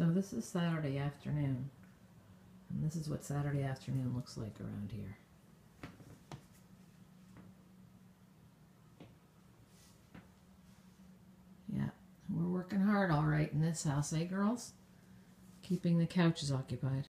So this is Saturday afternoon. And this is what Saturday afternoon looks like around here. Yeah, we're working hard all right in this house, eh, girls? Keeping the couches occupied.